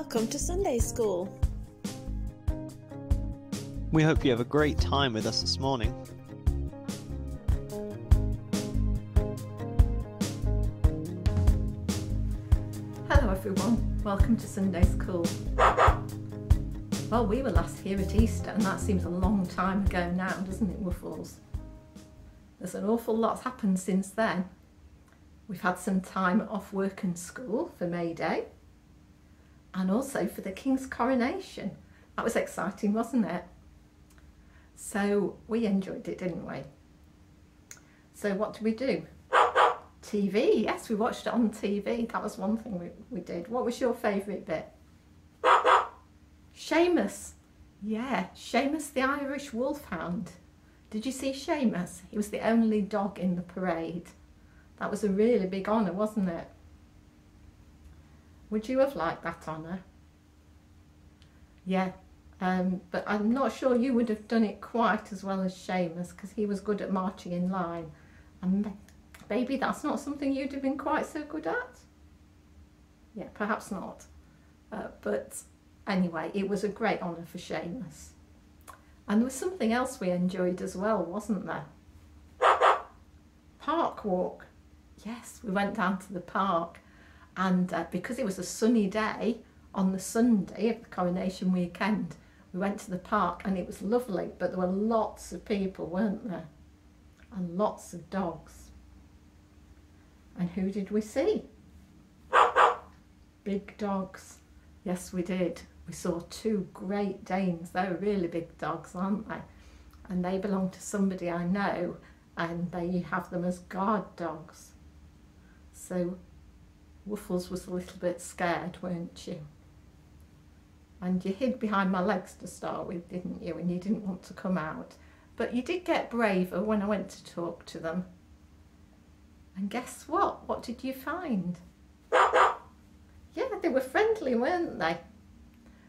Welcome to Sunday School. We hope you have a great time with us this morning. Hello everyone, welcome to Sunday School. Well, we were last here at Easter and that seems a long time ago now, doesn't it, Wuffles? There's an awful lot's happened since then. We've had some time off work and school for May Day and also for the King's coronation. That was exciting, wasn't it? So we enjoyed it, didn't we? So what did we do? TV, yes, we watched it on TV. That was one thing we, we did. What was your favourite bit? Seamus. Yeah, Seamus the Irish Wolfhound. Did you see Seamus? He was the only dog in the parade. That was a really big honour, wasn't it? Would you have liked that honour? Yeah, um, but I'm not sure you would have done it quite as well as Seamus because he was good at marching in line. And maybe that's not something you'd have been quite so good at. Yeah, perhaps not. Uh, but anyway, it was a great honour for Seamus. And there was something else we enjoyed as well, wasn't there? Park walk. Yes, we went down to the park and uh, because it was a sunny day on the Sunday of the coronation weekend, we went to the park and it was lovely, but there were lots of people, weren't there? And lots of dogs. And who did we see? Big dogs. Yes, we did. We saw two Great Danes. They're really big dogs, aren't they? And they belong to somebody I know, and they have them as guard dogs. So Wuffles was a little bit scared, weren't you? And you hid behind my legs to start with, didn't you? And you didn't want to come out. But you did get braver when I went to talk to them. And guess what? What did you find? Yeah, they were friendly, weren't they?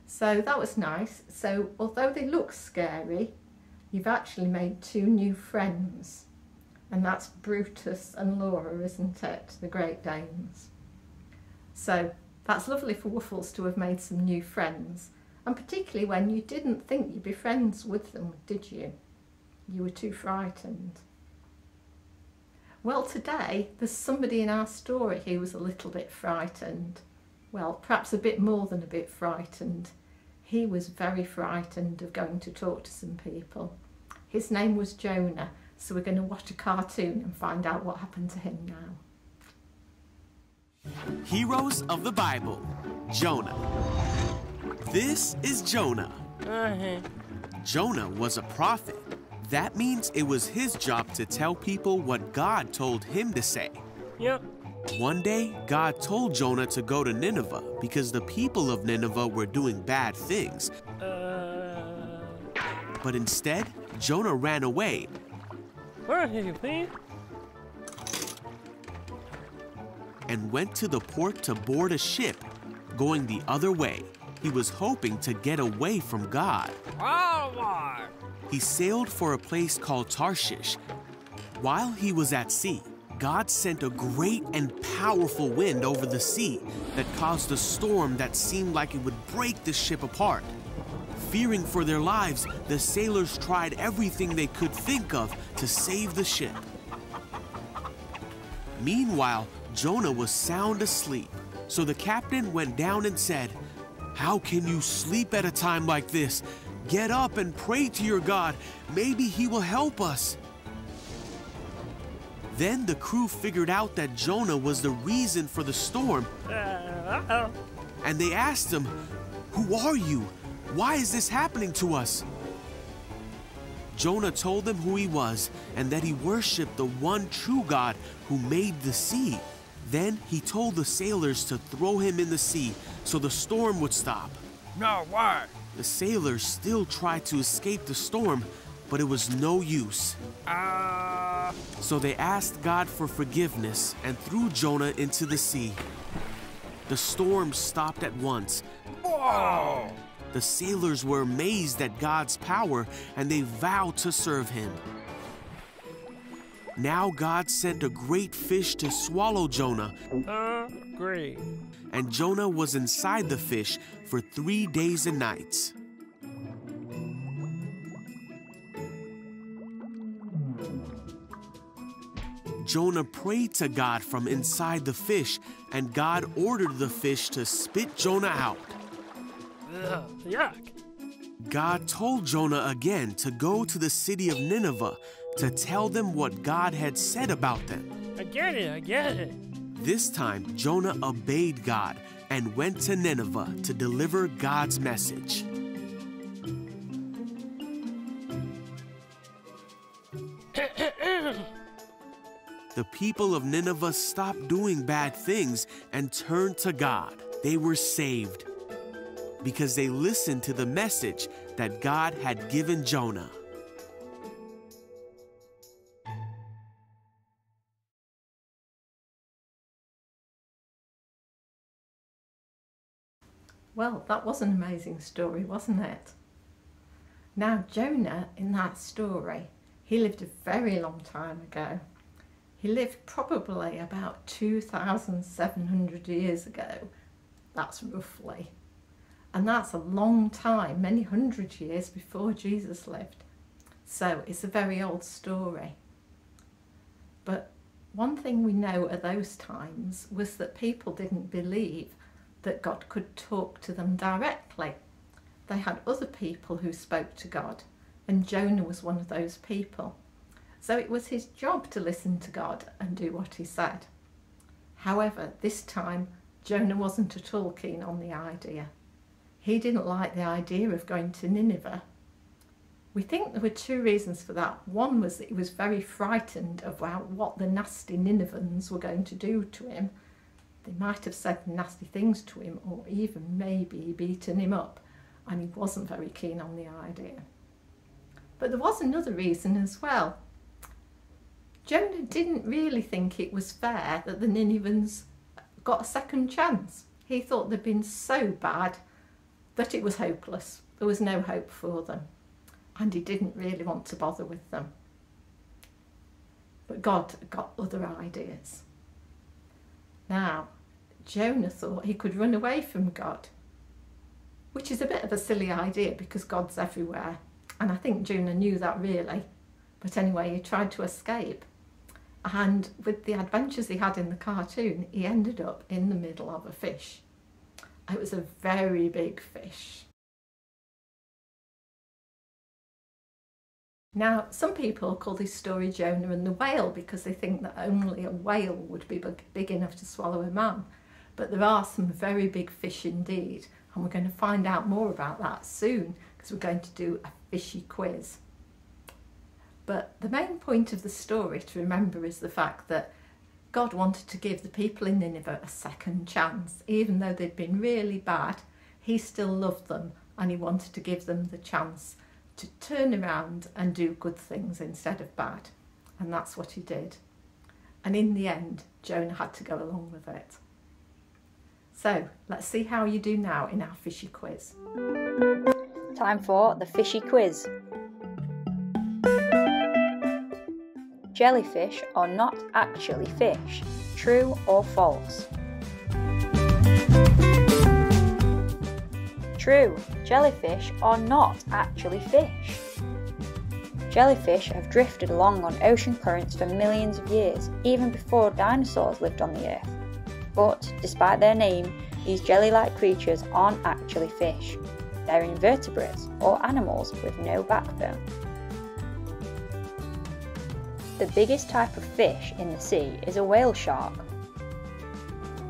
So that was nice. So although they look scary, you've actually made two new friends. And that's Brutus and Laura, isn't it? The Great Danes. So that's lovely for Waffles to have made some new friends, and particularly when you didn't think you'd be friends with them, did you? You were too frightened. Well, today there's somebody in our story who was a little bit frightened. Well, perhaps a bit more than a bit frightened. He was very frightened of going to talk to some people. His name was Jonah, so we're going to watch a cartoon and find out what happened to him now. Heroes of the Bible Jonah. This is Jonah. Uh-huh. Jonah was a prophet. That means it was his job to tell people what God told him to say. Yep. One day, God told Jonah to go to Nineveh because the people of Nineveh were doing bad things. Uh, But instead, Jonah ran away where are you, please? And went to the port to board a ship going the other way. He was hoping to get away from God. He sailed for a place called Tarshish. While he was at sea, God sent a great and powerful wind over the sea that caused a storm that seemed like it would break the ship apart. Fearing for their lives, the sailors tried everything they could think of to save the ship. Meanwhile, Jonah was sound asleep. So the captain went down and said, How can you sleep at a time like this? Get up and pray to your God. Maybe he will help us. Then the crew figured out that Jonah was the reason for the storm, Uh, uh-oh. and they asked him, Who are you? Why is this happening to us? Jonah told them who he was and that he worshiped the one true God who made the sea. Then he told the sailors to throw him in the sea so the storm would stop. No, why? The sailors still tried to escape the storm, but it was no use. Uh, So they asked God for forgiveness and threw Jonah into the sea. The storm stopped at once. whoa. The sailors were amazed at God's power and they vowed to serve him. Now God sent a great fish to swallow Jonah, great. and Jonah was inside the fish for three days and nights. Jonah prayed to God from inside the fish, and God ordered the fish to spit Jonah out. Ugh, yuck. God told Jonah again to go to the city of Nineveh to tell them what God had said about them. I get it, I get it. This time, Jonah obeyed God and went to Nineveh to deliver God's message. the people of Nineveh stopped doing bad things and turned to God. They were saved because they listened to the message that God had given Jonah. Well, that was an amazing story, wasn't it? Now, Jonah, in that story, he lived a very long time ago. He lived probably about 2,700 years ago. That's roughly. And that's a long time, many hundred years before Jesus lived. So it's a very old story. But one thing we know at those times was that people didn't believe that God could talk to them directly. They had other people who spoke to God, and Jonah was one of those people. So it was his job to listen to God and do what he said. However, this time Jonah wasn't at all keen on the idea. He didn't like the idea of going to Nineveh. We think there were two reasons for that. One was that he was very frightened about what the nasty Ninevans were going to do to him. They might have said nasty things to him or even maybe beaten him up, and he wasn't very keen on the idea. But there was another reason as well. Jonah didn't really think it was fair that the Ninevans got a second chance. He thought they'd been so bad that it was hopeless. There was no hope for them. And he didn't really want to bother with them. But God got other ideas. Now, Jonah thought he could run away from God, which is a bit of a silly idea because God's everywhere. And I think Jonah knew that really. But anyway, he tried to escape. And with the adventures he had in the cartoon, he ended up in the middle of a fish. It was a very big fish. Now, some people call this story Jonah and the whale because they think that only a whale would be big, enough to swallow a man. But there are some very big fish indeed, and we're going to find out more about that soon because we're going to do a fishy quiz. But the main point of the story to remember is the fact that God wanted to give the people in Nineveh a second chance. Even though they'd been really bad, he still loved them and he wanted to give them the chance to turn around and do good things instead of bad. And that's what he did. And in the end, Jonah had to go along with it. So let's see how you do now in our fishy quiz. Time for the fishy quiz. Jellyfish are not actually fish. True or false? True, jellyfish are not actually fish. Jellyfish have drifted along on ocean currents for millions of years, even before dinosaurs lived on the earth. But, despite their name, these jelly like creatures aren't actually fish. They're invertebrates, or animals with no backbone. The biggest type of fish in the sea is a whale shark.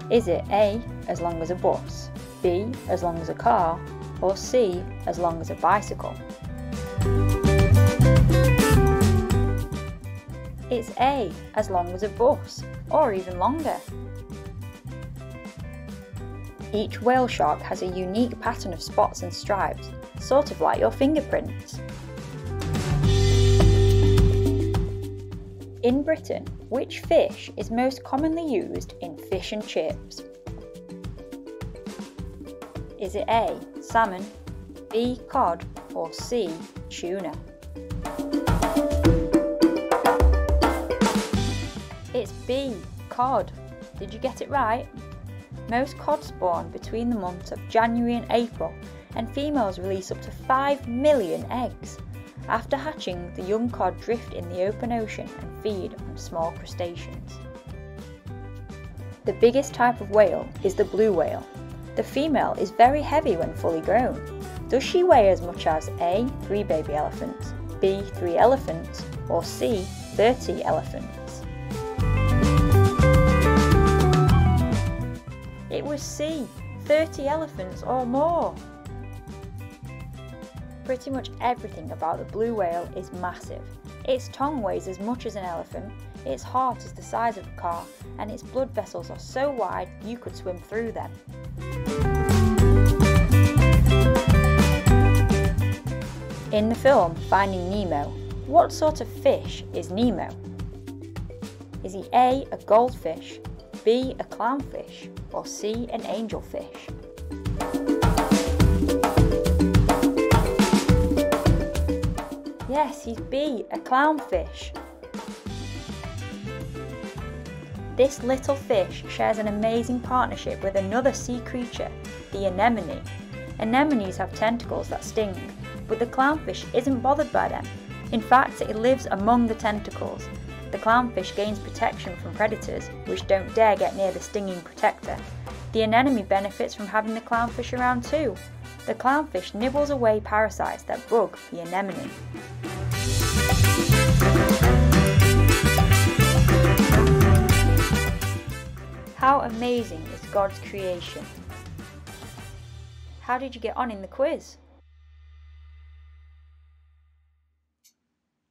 Is it A, as long as a bus, B, as long as a car, or C, as long as a bicycle? It's A, as long as a bus, or even longer. Each whale shark has a unique pattern of spots and stripes, sort of like your fingerprints. In Britain, which fish is most commonly used in fish and chips? Is it A. Salmon, B. Cod, or C. Tuna? It's B. Cod. Did you get it right? Most cod spawn between the months of January and April, and females release up to 5 million eggs. After hatching, the young cod drift in the open ocean and feed on small crustaceans. The biggest type of whale is the blue whale. The female is very heavy when fully grown. Does she weigh as much as A. 3 baby elephants, B. 3 elephants, or C. 30 elephants? It was C. 30 elephants or more. Pretty much everything about the blue whale is massive. Its tongue weighs as much as an elephant, its heart is the size of a car, and its blood vessels are so wide you could swim through them. In the film Finding Nemo, what sort of fish is Nemo? Is he A. a goldfish, B. a clownfish, or C. an angelfish? Yes, he's B. a clownfish. This little fish shares an amazing partnership with another sea creature, the anemone. Anemones have tentacles that sting, but the clownfish isn't bothered by them. In fact, it lives among the tentacles. The clownfish gains protection from predators, which don't dare get near the stinging protector. The anemone benefits from having the clownfish around too. The clownfish nibbles away parasites that bug the anemone. How amazing is God's creation? How did you get on in the quiz?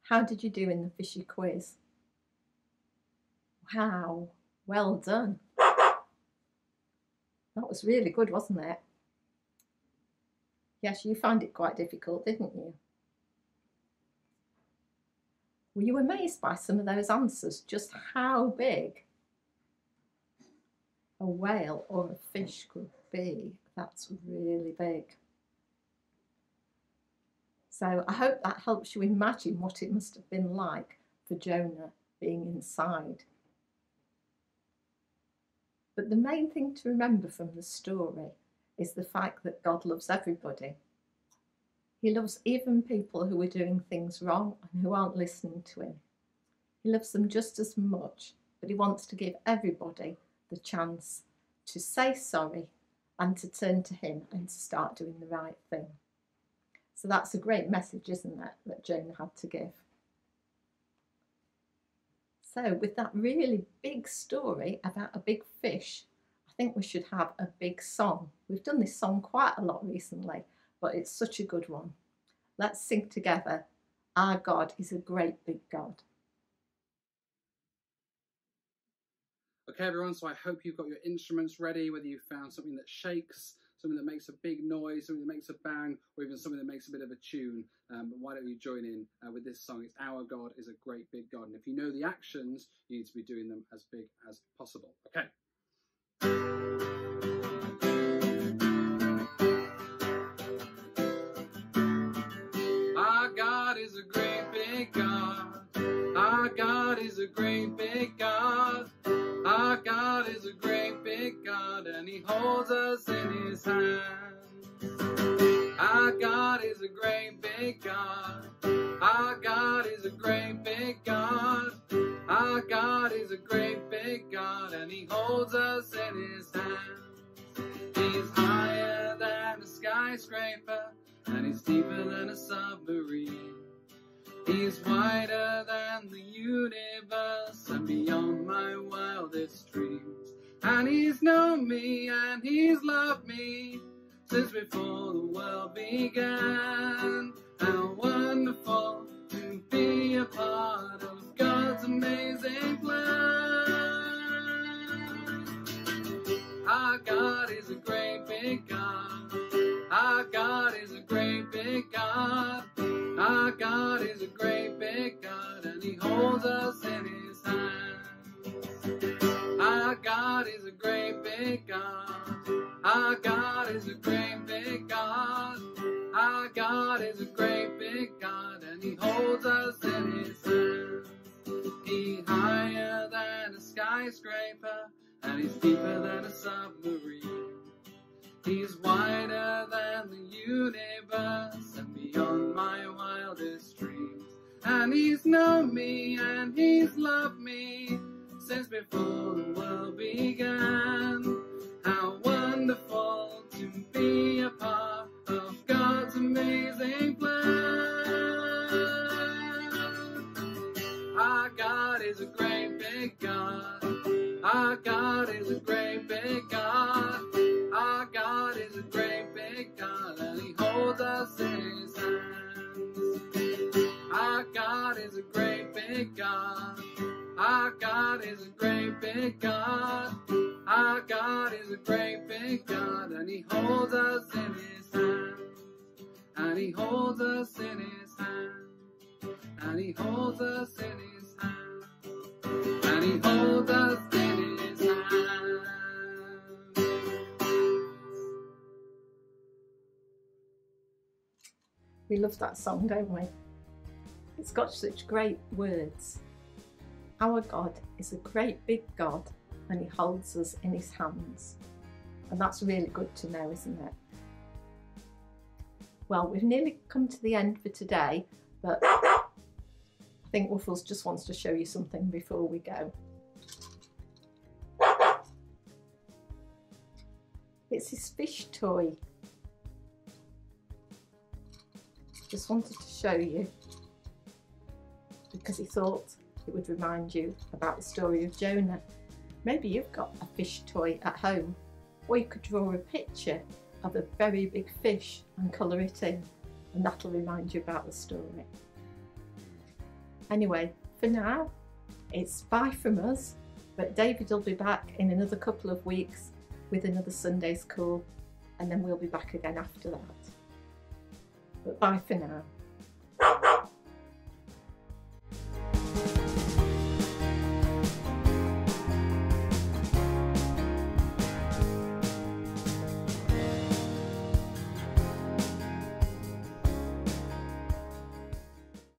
How did you do in the fishy quiz? Wow, well done. That was really good, wasn't it? Yes, you found it quite difficult, didn't you? Were you amazed by some of those answers? Just how big a whale or a fish could be? That's really big. So I hope that helps you imagine what it must have been like for Jonah being inside. But the main thing to remember from the story is the fact that God loves everybody. He loves even people who are doing things wrong and who aren't listening to him. He loves them just as much, but he wants to give everybody the chance to say sorry and to turn to him and to start doing the right thing. So that's a great message, isn't it, that Jonah had to give. So, with that really big story about a big fish, I think we should have a big song. We've done this song quite a lot recently, but it's such a good one. Let's sing together. Our God is a great big God. Okay, everyone, so I hope you've got your instruments ready, whether you've found something that shakes, something that makes a big noise, something that makes a bang, or even something that makes a bit of a tune. Um, but why don't you join in uh, with this song? It's Our God is a Great Big God. And if you know the actions, you need to be doing them as big as possible. Okay. Our God is a great big God. Our God is a great big God. Our God is a great big God and He holds us His. Our God is a great big God. Our God is a great big God. Our God is a great big God and He holds us in His hands. He's higher than a skyscraper and He's deeper than a submarine. He's wider than the universe and beyond my wildest dreams. And he's known me and he's loved me since before the world began. How wonderful to be a part of God's amazing plan. Our God is a great big God. Our God is a great big God. Our God is a great big God and He holds us in His God. Our God is a great big God. Our God is a great big God and He holds us in His hands. He's higher than a skyscraper, and he's deeper than a submarine. He's wider than the universe and beyond my wildest dreams. And he's known me and he's loved me since before the world began. How wonderful to be a part of God's amazing plan. Our God is a great big God. Our God is a great big God. Our God is a great big God, and He holds us in His hands. Our God is a great big God. Our God is a great big God. Our God is a great big God, and He holds us in His hand. And He holds us in His hand. And He holds us in His hand. And He holds us in His hand. We love that song, don't we? It's got such great words. Our God is a great big God and He holds us in His hands. And that's really good to know, isn't it? Well, we've nearly come to the end for today, but I think Wuffles just wants to show you something before we go. It's his fish toy. Just wanted to show you because he thought it would remind you about the story of Jonah. Maybe you've got a fish toy at home, or you could draw a picture of a very big fish and colour it in, and that'll remind you about the story. Anyway, for now, it's bye from us, but David will be back in another couple of weeks with another Sunday school, and then we'll be back again after that. But bye for now.